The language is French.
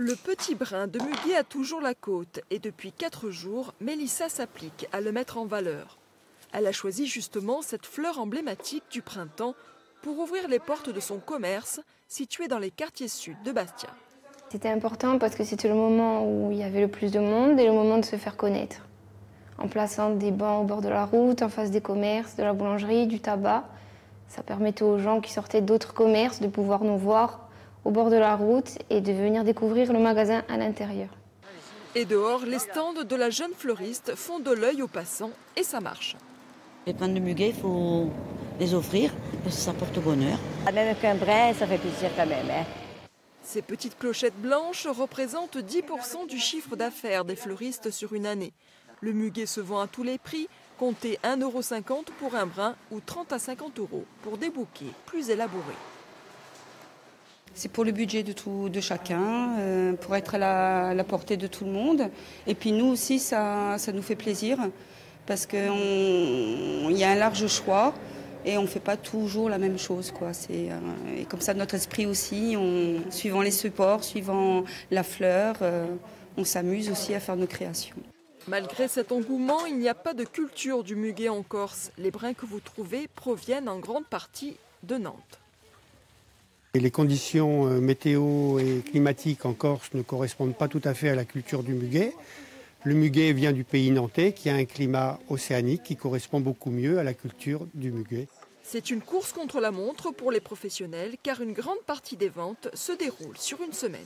Le petit brin de muguet a toujours la côte et depuis quatre jours, Mélissa s'applique à le mettre en valeur. Elle a choisi justement cette fleur emblématique du printemps pour ouvrir les portes de son commerce situé dans les quartiers sud de Bastia. C'était important parce que c'était le moment où il y avait le plus de monde et le moment de se faire connaître. En plaçant des bancs au bord de la route, en face des commerces, de la boulangerie, du tabac, ça permettait aux gens qui sortaient d'autres commerces de pouvoir nous voir au bord de la route et de venir découvrir le magasin à l'intérieur. Et dehors, les stands de la jeune fleuriste font de l'œil aux passants et ça marche. Les plantes de muguet, il faut les offrir parce que ça porte bonheur. Ah, même qu'un brin, ça fait plaisir quand même. Hein. Ces petites clochettes blanches représentent 10% du chiffre d'affaires des fleuristes sur une année. Le muguet se vend à tous les prix, comptez 1,50€ pour un brin ou 30 à 50 euros pour des bouquets plus élaborés. C'est pour le budget de, chacun, euh, pour être à la, portée de tout le monde. Et puis nous aussi, ça, nous fait plaisir parce qu'il y a un large choix et on ne fait pas toujours la même chose. Euh, et comme ça, notre esprit aussi, suivant les supports, suivant la fleur, euh, on s'amuse aussi à faire nos créations. Malgré cet engouement, il n'y a pas de culture du muguet en Corse. Les brins que vous trouvez proviennent en grande partie de Nantes les conditions euh, météo et climatiques en Corse ne correspondent pas tout à fait à la culture du muguet. Le muguet vient du pays nantais qui a un climat océanique qui correspond beaucoup mieux à la culture du muguet. C'est une course contre la montre pour les professionnels car une grande partie des ventes se déroule sur une semaine.